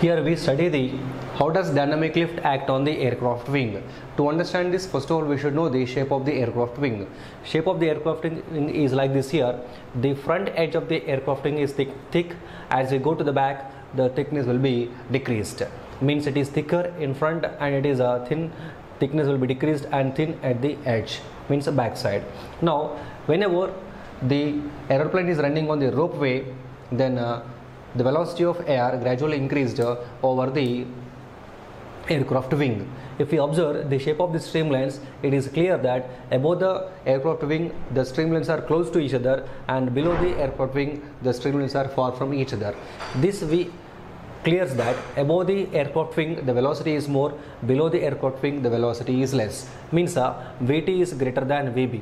Here we study the how does dynamic lift act on the aircraft wing. To understand this, first of all, we should know the shape of the aircraft wing. Shape of the aircraft wing is like this here. The front edge of the aircraft wing is thick. thick. As we go to the back, the thickness will be decreased. Means it is thicker in front and it is a thin. Thickness will be decreased and thin at the edge. Means the back side. Now, whenever the aeroplane is running on the ropeway, then uh, the velocity of air gradually increased uh, over the aircraft wing. If we observe the shape of the streamlines, it is clear that above the aircraft wing, the streamlines are close to each other, and below the aircraft wing, the streamlines are far from each other. This we clears that above the aircraft wing the velocity is more below the aircraft wing the velocity is less means uh, vt is greater than vb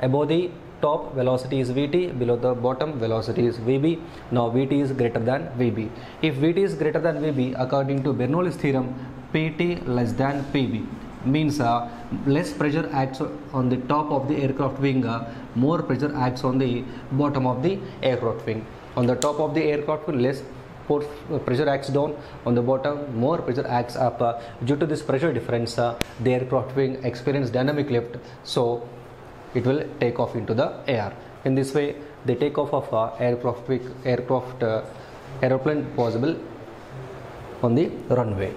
above the top velocity is vt below the bottom velocity is vb. Now vt is greater than vb. If vt is greater than vb according to bernoulli's theorem pt less than pb. Means uh, less pressure acts on the top of the aircraft wing uh, more pressure acts on the bottom of the aircraft wing. On the top of the aircraft wing less pressure acts down. On the bottom more pressure acts up. Uh, due to this pressure difference uh, the aircraft wing experience dynamic lift. So it will take off into the air. In this way the takeoff of uh, aircraft aircraft uh, aeroplane possible on the runway